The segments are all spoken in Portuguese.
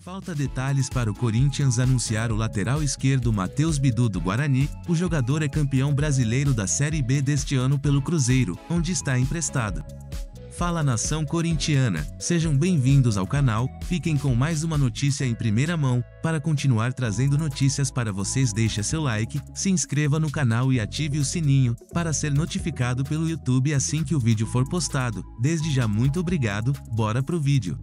Falta detalhes para o Corinthians anunciar o lateral esquerdo Matheus Bidu do Guarani. O jogador é campeão brasileiro da Série B deste ano pelo Cruzeiro, onde está emprestado. Fala nação corintiana, sejam bem-vindos ao canal, fiquem com mais uma notícia em primeira mão, para continuar trazendo notícias para vocês deixa seu like, se inscreva no canal e ative o sininho, para ser notificado pelo YouTube assim que o vídeo for postado, desde já muito obrigado, bora pro vídeo.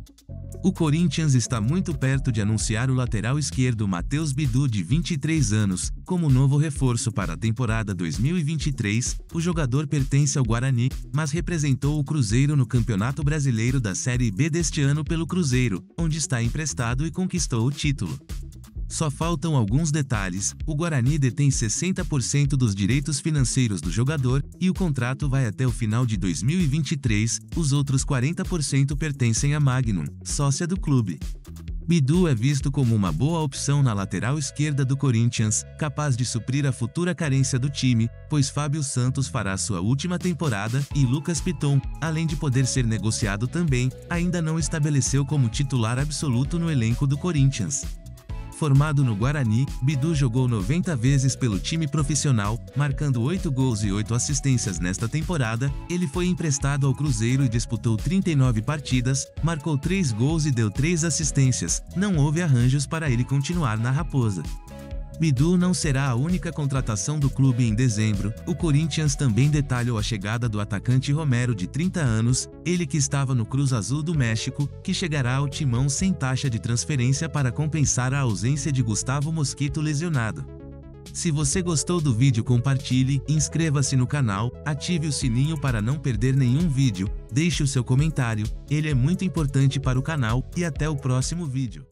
O Corinthians está muito perto de anunciar o lateral esquerdo Matheus Bidu de 23 anos, como novo reforço para a temporada 2023. O jogador pertence ao Guarani, mas representou o Cruzeiro no Campeonato Brasileiro da Série B deste ano pelo Cruzeiro, onde está emprestado e conquistou o título. Só faltam alguns detalhes: o Guarani detém 60% dos direitos financeiros do jogador e o contrato vai até o final de 2023, os outros 40% pertencem à Magnum, sócia do clube. Bidu é visto como uma boa opção na lateral esquerda do Corinthians, capaz de suprir a futura carência do time, pois Fábio Santos fará sua última temporada e Lucas Piton, além de poder ser negociado também, ainda não estabeleceu como titular absoluto no elenco do Corinthians. Formado no Guarani, Bidu jogou 90 vezes pelo time profissional, marcando 8 gols e 8 assistências nesta temporada. Ele foi emprestado ao Cruzeiro e disputou 39 partidas, marcou 3 gols e deu 3 assistências. Não houve arranjos para ele continuar na Raposa. Bidu não será a única contratação do clube em dezembro. O Corinthians também detalhou a chegada do atacante Romero de 30 anos, ele que estava no Cruz Azul do México, que chegará ao timão sem taxa de transferência para compensar a ausência de Gustavo Mosquito lesionado. Se você gostou do vídeo compartilhe, inscreva-se no canal, ative o sininho para não perder nenhum vídeo, deixe o seu comentário, ele é muito importante para o canal, e até o próximo vídeo.